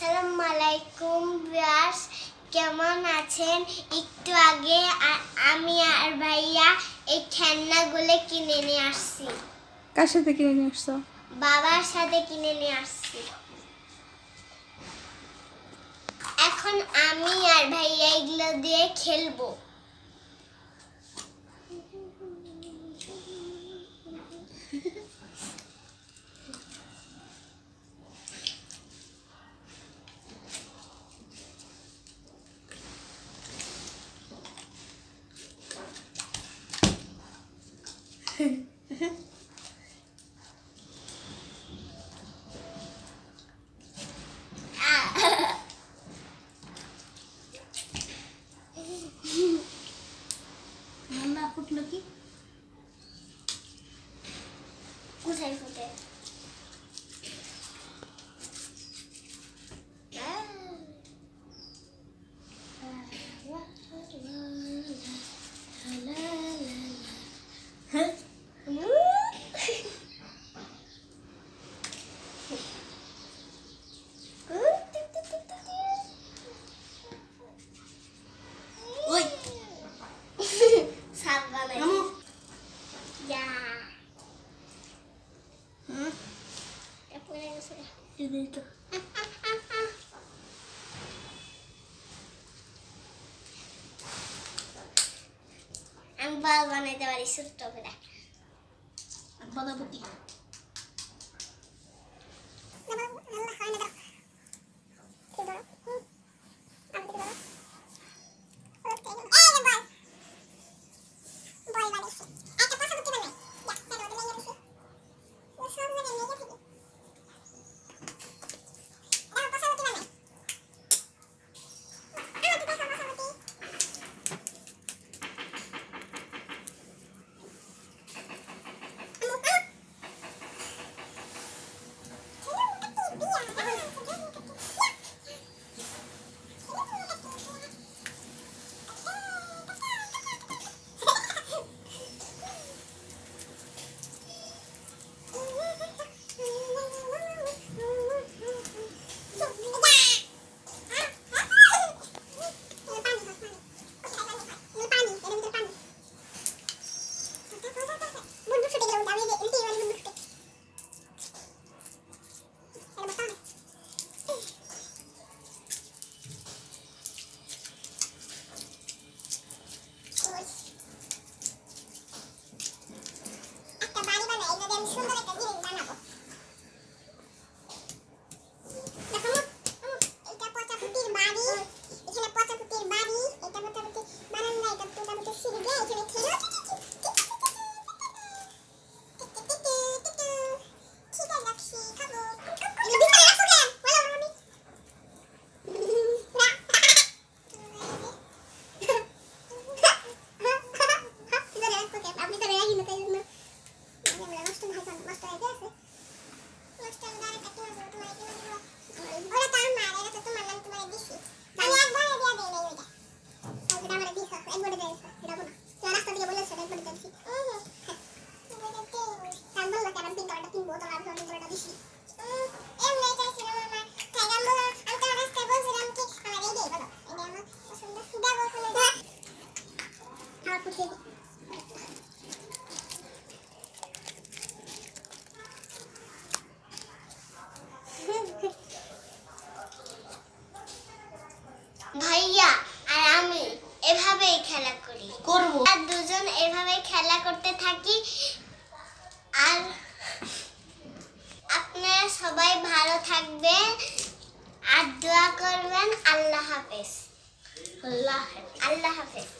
আসসালামু আলাইকুম ভিউয়ার্স কেমন আছেন? একটু আগে আমি আর ভাইয়া এই খেলনাগুলো কিনে নিয়ে আসছি। কার সাথে কিনে নিয়ে আসছো? বাবার সাথে কিনে নিয়ে আসছি। এখন আমি আর ভাইয়া এগুলো দিয়ে খেলব। 財布で。おい 3番目。や Ti ho detto. Un po' vanno a trovare sotto, però. Un po' da bottiglia. ভাইয়া আর আমি এভাবেই খেলা করি। করব। আর দুজন এভাবে খেলা করতে থাকি। আর আপনারা সবাই ভালো থাকবে আর দোয়া করবেন। আল্লাহ হাফেজ। আল্লাহ আল্লাহ হাফেজ।